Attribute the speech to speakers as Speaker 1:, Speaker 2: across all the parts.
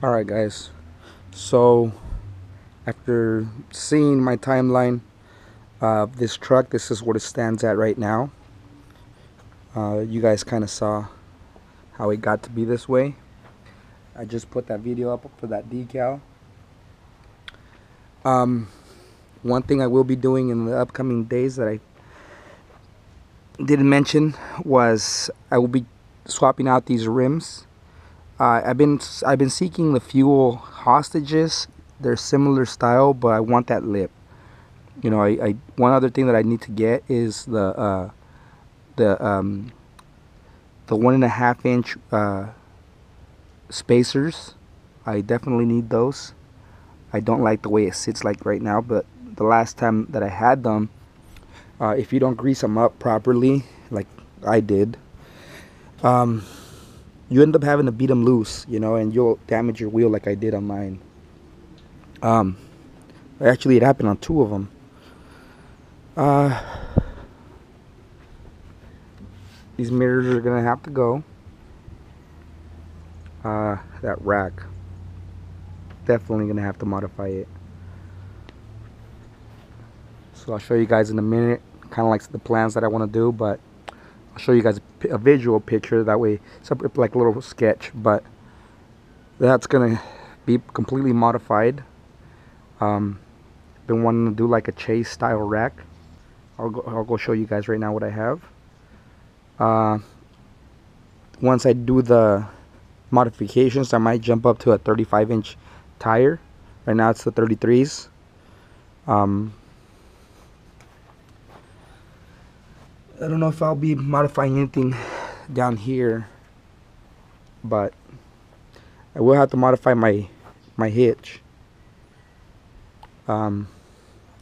Speaker 1: Alright guys, so after seeing my timeline of this truck, this is what it stands at right now. Uh, you guys kind of saw how it got to be this way. I just put that video up for that decal. Um, one thing I will be doing in the upcoming days that I didn't mention was I will be swapping out these rims. I've been I've been seeking the Fuel Hostages. They're similar style, but I want that lip. You know, I, I one other thing that I need to get is the uh, the um, the one and a half inch uh, spacers. I definitely need those. I don't like the way it sits like right now, but the last time that I had them, uh, if you don't grease them up properly, like I did, um, you end up having to beat them loose, you know, and you'll damage your wheel like I did on mine. Um, actually, it happened on two of them. Uh, these mirrors are gonna have to go. Uh, that rack, definitely gonna have to modify it. So I'll show you guys in a minute, kind of like the plans that I want to do, but show you guys a, visual picture. That way, it's like a little sketch, but that's gonna be completely modified. Um, been wanting to do like a chase style rack. I'll go, I'll go show you guys right now what I have. Uh, once I do the modifications, I might jump up to a 35 inch tire. Right now it's the 33s. Um, I don't know if I'll be modifying anything down here, but I will have to modify my my hitch. Um,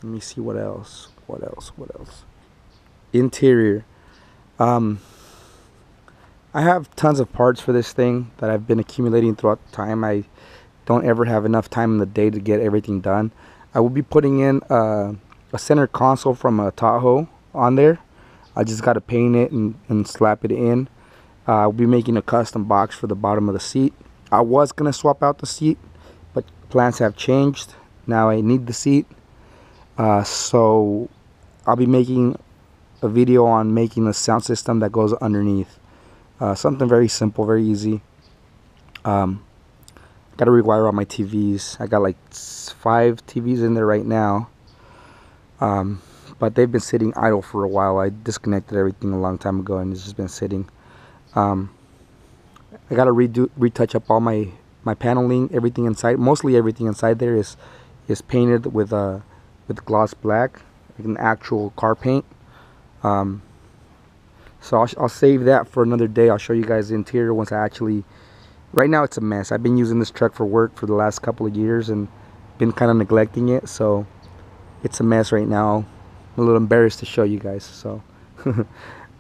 Speaker 1: let me see what else. What else? What else? Interior. Um, I have tons of parts for this thing that I've been accumulating throughout time. I don't ever have enough time in the day to get everything done. I will be putting in uh, a center console from a Tahoe on there. I just got to paint it and, and slap it in. Uh, I'll be making a custom box for the bottom of the seat. I was going to swap out the seat, but plans have changed. Now I need the seat. Uh, so I'll be making a video on making a sound system that goes underneath. Uh, something very simple, very easy. Um, got to rewire all my TVs. I got like five TVs in there right now. Um, but they've been sitting idle for a while. I disconnected everything a long time ago and it's just been sitting. Um, I got to redo, retouch up all my, my paneling, everything inside. Mostly everything inside there is is painted with uh, with gloss black, like an actual car paint. Um, so I'll, I'll save that for another day. I'll show you guys the interior once I actually. Right now it's a mess. I've been using this truck for work for the last couple of years and been kind of neglecting it. So it's a mess right now. I'm a little embarrassed to show you guys. So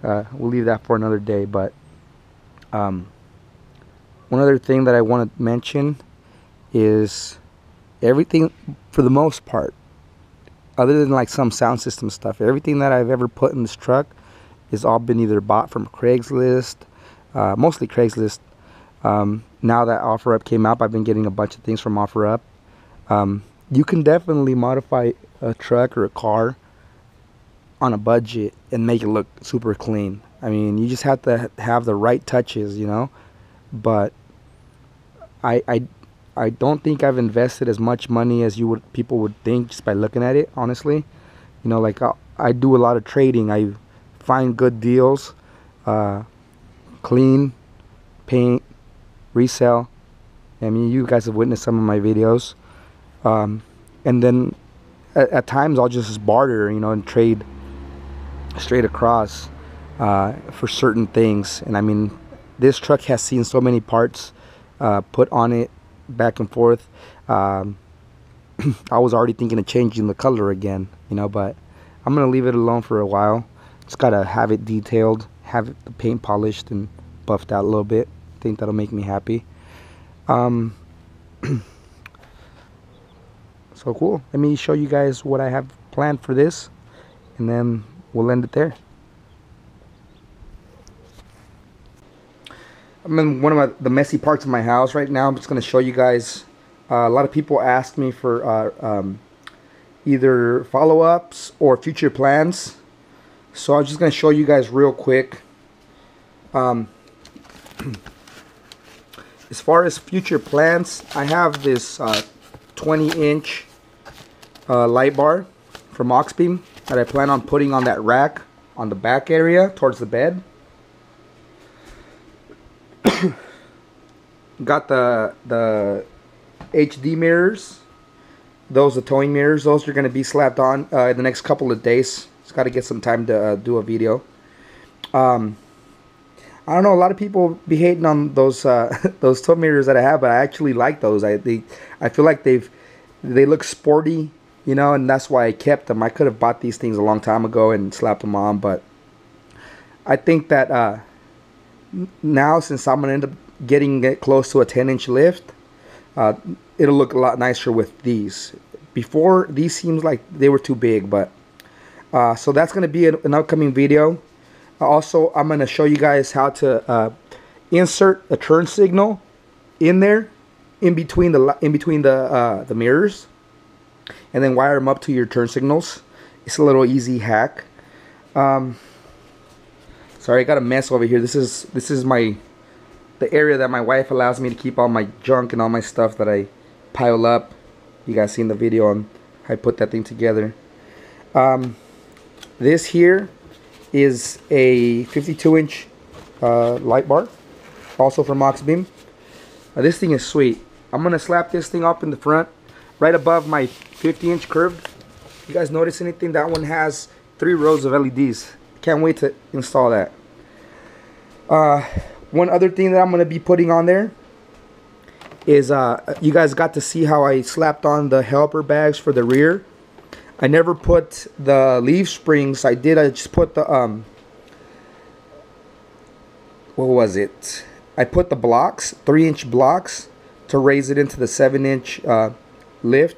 Speaker 1: uh, we'll leave that for another day. But um, one other thing that I want to mention is everything, for the most part, other than like some sound system stuff, everything that I've ever put in this truck has all been either bought from Craigslist, uh, mostly Craigslist. Um, now that OfferUp came out, I've been getting a bunch of things from OfferUp. Um, you can definitely modify a truck or a car on a budget and make it look super clean. I mean, you just have to have the right touches, you know. But I I I don't think I've invested as much money as you would people would think just by looking at it. Honestly, you know, like I, I do a lot of trading. I find good deals, uh, clean, paint, resell. I mean, you guys have witnessed some of my videos, um, and then at, at times I'll just barter, you know, and trade straight across uh, for certain things. And I mean, this truck has seen so many parts uh, put on it back and forth. Um, I was already thinking of changing the color again, you know, but I'm going to leave it alone for a while. Just got to have it detailed, have the paint polished and buffed out a little bit. I think that'll make me happy. Um, so cool. Let me show you guys what I have planned for this and then we'll end it there. I'm in one of my, the messy parts of my house right now. I'm just going to show you guys. Uh, a lot of people ask me for uh, um, either follow-ups or future plans. So I'm just going to show you guys real quick. Um, as far as future plans, I have this 20-inch uh, uh, light bar from Auxbeam that I plan on putting on that rack on the back area towards the bed. Got the the HD mirrors. Those the towing mirrors. Those are going to be slapped on uh, in the next couple of days. It's got to get some time to uh, do a video. Um, I don't know. A lot of people be hating on those uh, those tow mirrors that I have, but I actually like those. I they I feel like they've they look sporty, you know, and that's why I kept them. I could have bought these things a long time ago and slapped them on, but I think that uh, now since I'm gonna end up getting it close to a 10 inch lift, uh, it'll look a lot nicer with these. Before these seems like they were too big, but uh, so that's gonna be an, an upcoming video. Also, I'm gonna show you guys how to uh, insert a turn signal in there, in between the in between the uh, the mirrors, and then wire them up to your turn signals. It's a little easy hack. Um, sorry, I got a mess over here. This is this is my the area that my wife allows me to keep all my junk and all my stuff that I pile up. You guys seen the video on how I put that thing together. Um, this here is a 52 inch uh, light bar, also from Auxbeam. Uh, this thing is sweet. I'm gonna slap this thing up in the front, right above my 50 inch curved. You guys notice anything? That one has three rows of LEDs. Can't wait to install that. Uh, one other thing that I'm going to be putting on there is uh, you guys got to see how I slapped on the helper bags for the rear. I never put the leaf springs. I did. I just put the um. What was it? I put the blocks, three inch blocks, to raise it into the seven inch uh, lift.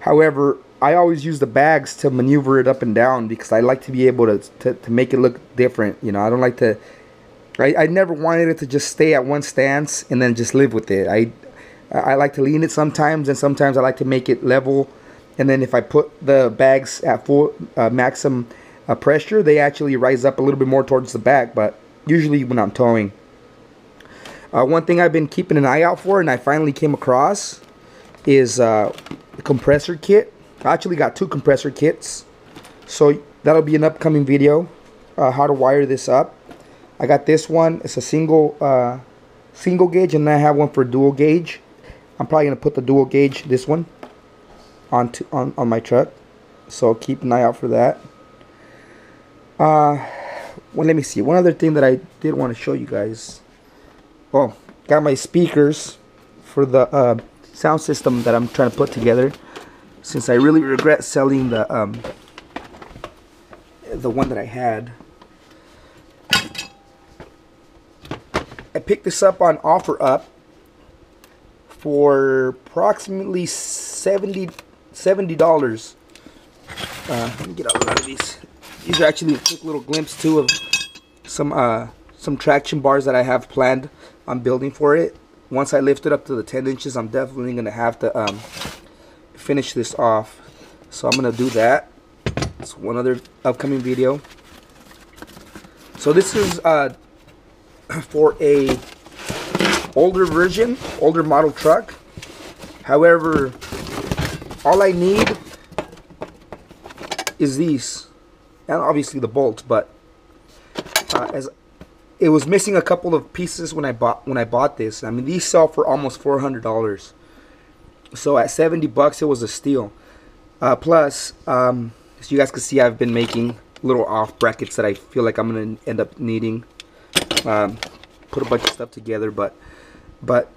Speaker 1: However, I always use the bags to maneuver it up and down because I like to be able to, to, to make it look different. You know, I don't like to I, I never wanted it to just stay at one stance and then just live with it. I I like to lean it sometimes, and sometimes I like to make it level. And then if I put the bags at full uh, maximum uh, pressure, they actually rise up a little bit more towards the back. But usually when I'm towing, uh, one thing I've been keeping an eye out for, and I finally came across, is a compressor kit. I actually got two compressor kits, so that'll be an upcoming video. Uh, how to wire this up. I got this one. It's a single uh, single gauge, and I have one for dual gauge. I'm probably gonna put the dual gauge, this one, on to, on on my truck. So keep an eye out for that. Uh, well, let me see. One other thing that I did want to show you guys. Oh, got my speakers for the uh, sound system that I'm trying to put together. Since I really regret selling the um, the one that I had. I picked this up on OfferUp for approximately 70 $70. Uh, let me get out of these. These are actually a quick little glimpse too of some uh, some traction bars that I have planned on building for it. Once I lift it up to the 10 inches, I'm definitely going to have to um, finish this off. So I'm going to do that. It's one other upcoming video. So this is uh, for a older version, older model truck. However, all I need is these, and obviously the bolts. But uh, as it was missing a couple of pieces when I bought when I bought this. I mean, these sell for almost four hundred dollars. So at seventy bucks, it was a steal. Uh, plus, um, as you guys can see, I've been making little off brackets that I feel like I'm gonna end up needing um, put a bunch of stuff together but but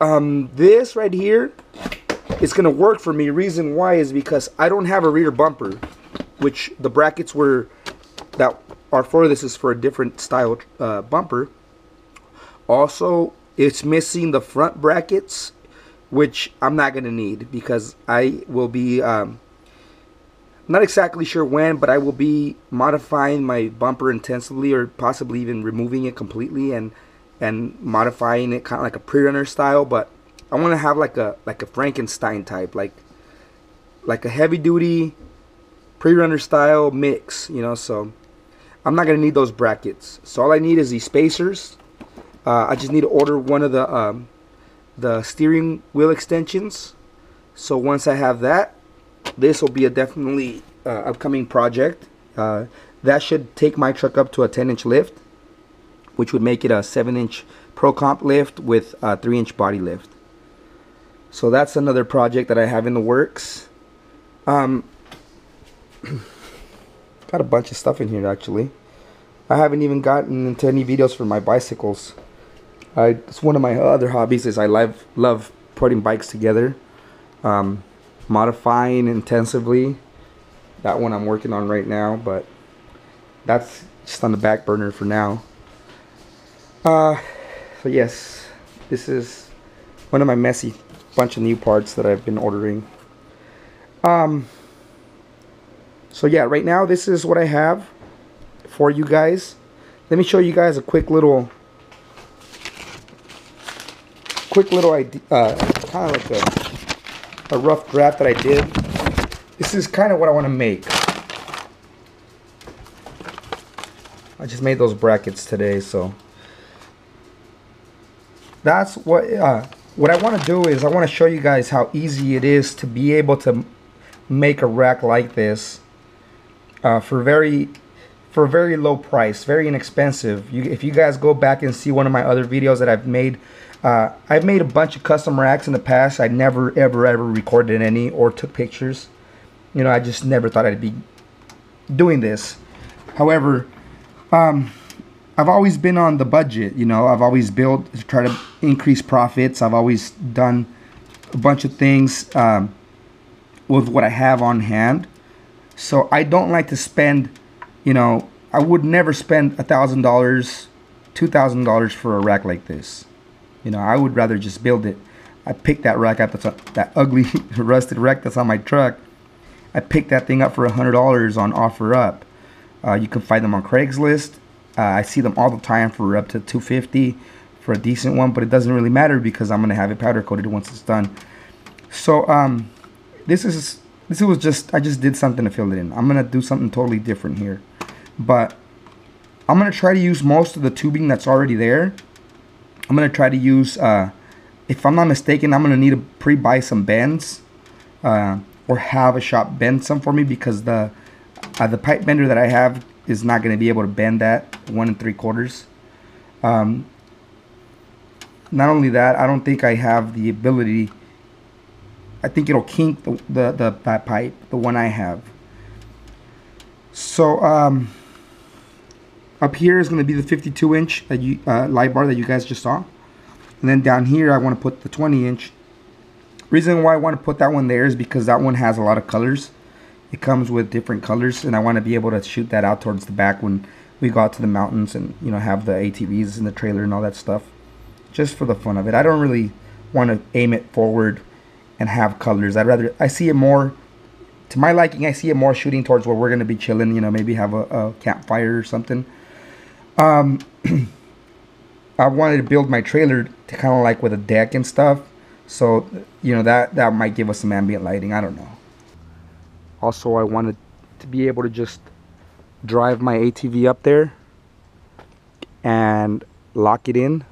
Speaker 1: um, this right here is gonna work for me reason why is because I don't have a rear bumper which the brackets were that are for this is for a different style uh, bumper also it's missing the front brackets which I'm not gonna need because I will be um, not exactly sure when, but I will be modifying my bumper intensively or possibly even removing it completely and and modifying it kind of like a pre-runner style, but I want to have like a like a Frankenstein type, like like a heavy duty pre-runner style mix, you know. So I'm not gonna need those brackets. So all I need is these spacers. Uh, I just need to order one of the um, the steering wheel extensions. So once I have that, this will be a definitely uh, upcoming project. Uh, that should take my truck up to a 10 inch lift, which would make it a 7 inch Pro Comp lift with a 3 inch body lift. So that's another project that I have in the works. Um, got a bunch of stuff in here actually. I haven't even gotten into any videos for my bicycles. I, it's one of my other hobbies is I love love putting bikes together, um, modifying intensively. That one I'm working on right now, but that's just on the back burner for now. Uh, so yes, this is one of my messy bunch of new parts that I've been ordering. Um, so yeah, right now this is what I have for you guys. Let me show you guys a quick little, quick little idea, uh, kind of like a, a rough draft that I did. This is kind of what I want to make. I just made those brackets today, so that's what uh, what I want to do is I want to show you guys how easy it is to be able to make a rack like this uh, for very for very low price, very inexpensive. You, if you guys go back and see one of my other videos that I've made, uh, I've made a bunch of custom racks in the past. I never ever ever recorded any or took pictures. You know, I just never thought I'd be doing this. However, um, I've always been on the budget. You know, I've always built to try to increase profits. I've always done a bunch of things um, with what I have on hand. So I don't like to spend, you know, I would never spend a thousand dollars, two thousand dollars for a rack like this. You know, I would rather just build it. I picked that rack up. That's that ugly rusted rack that's on my truck. I picked that thing up for a hundred dollars on OfferUp. Uh, you can find them on Craigslist. Uh, I see them all the time for up to 250 for a decent one, but it doesn't really matter because I'm gonna have it powder coated once it's done. So um, this is this was just I just did something to fill it in. I'm gonna do something totally different here, but I'm gonna try to use most of the tubing that's already there. I'm gonna try to use, uh, if I'm not mistaken, I'm gonna need to pre-buy some bends, uh, or have a shop bend some for me because the uh, the pipe bender that I have is not going to be able to bend that one and three quarters. Um, not only that, I don't think I have the ability. I think it'll kink the the, the that pipe, the one I have. So um, up here is going to be the 52 inch that you, uh, light bar that you guys just saw, and then down here I want to put the 20 inch. Reason why I want to put that one there is because that one has a lot of colors it comes with different colors and I want to be able to shoot that out towards the back when we go out to the mountains and you know have the ATVs in the trailer and all that stuff just for the fun of it I don't really want to aim it forward and have colors. I'd rather I see it more to my liking I see it more shooting towards where we're gonna be chilling you know maybe have a, a campfire or something. Um I wanted to build my trailer to kind of like with a deck and stuff so you know that that might give us some ambient lighting I don't know. Also I wanted to be able to just drive my ATV up there and lock it in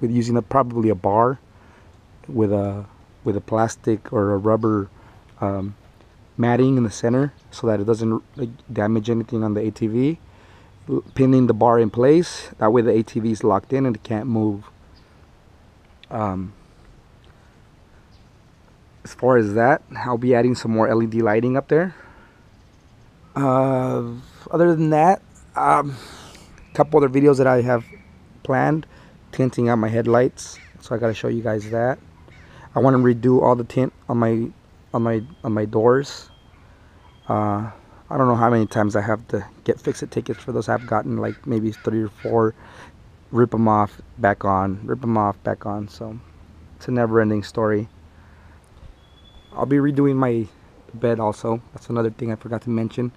Speaker 1: with using a, probably a bar with a with a plastic or a rubber um, matting in the center so that it doesn't like, damage anything on the ATV pinning the bar in place that way the ATV is locked in and it can't move. Um, as far as that I'll be adding some more LED lighting up there. Uh, other than that um, a couple other videos that I have planned tinting out my headlights. So I gotta show you guys that I want to redo all the tint on my on my on my doors uh, I don't know how many times I have to get fix-it tickets for those I've gotten like maybe three or four rip them off back on rip them off back on so it's a never-ending story I'll be redoing my bed also. That's another thing I forgot to mention.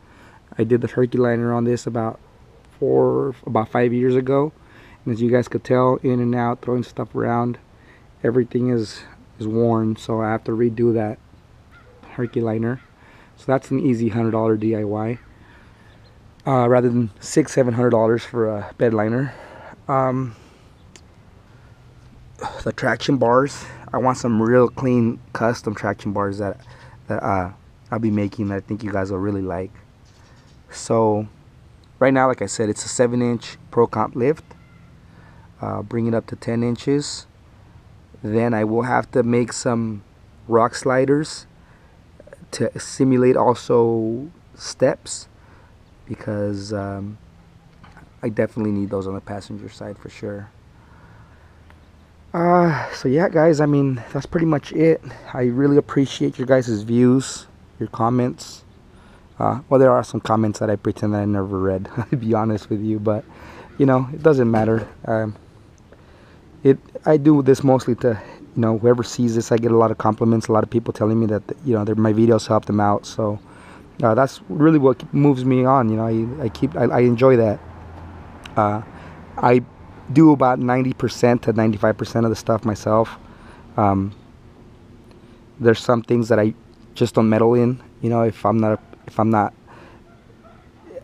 Speaker 1: I did the Herculiner on this about four, about five years ago. And as you guys could tell, in and out, throwing stuff around, everything is is worn, so I have to redo that Herculiner. So that's an easy hundred dollar DIY, uh, rather than six seven hundred dollars for a bed liner. Um, the traction bars, I want some real clean custom traction bars that that uh, I'll be making that I think you guys will really like. So right now, like I said, it's a seven inch Pro Comp lift. Uh, bring it up to 10 inches then I will have to make some rock sliders to simulate also steps because um, I definitely need those on the passenger side for sure. Uh, so yeah guys, I mean that's pretty much it. I really appreciate your guys' views, your comments. Uh, well there are some comments that I pretend that I never read, to be honest with you, but you know, it doesn't matter. Um, it I do this mostly to you know whoever sees this I get a lot of compliments a lot of people telling me that you know my videos help them out. So uh, that's really what moves me on you know I, I keep I, I enjoy that. Uh, I do about 90% to 95% of the stuff myself. Um, there's some things that I just don't meddle in you know if I'm not if I'm not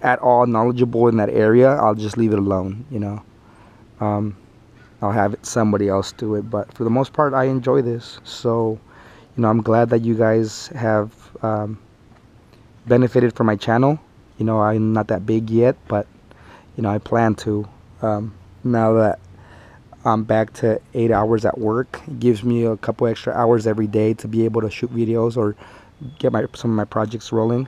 Speaker 1: at all knowledgeable in that area I'll just leave it alone you know. Um, I'll have somebody else do it. But for the most part, I enjoy this. So, you know, I'm glad that you guys have um, benefited from my channel. You know, I'm not that big yet, but, you know, I plan to. Um, now that I'm back to eight hours at work, it gives me a couple extra hours every day to be able to shoot videos or get my some of my projects rolling.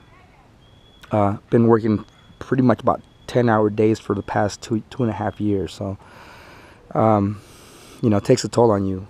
Speaker 1: Uh, been working pretty much about 10 hour days for the past two two and a half years. So, um, you know, takes a toll on you.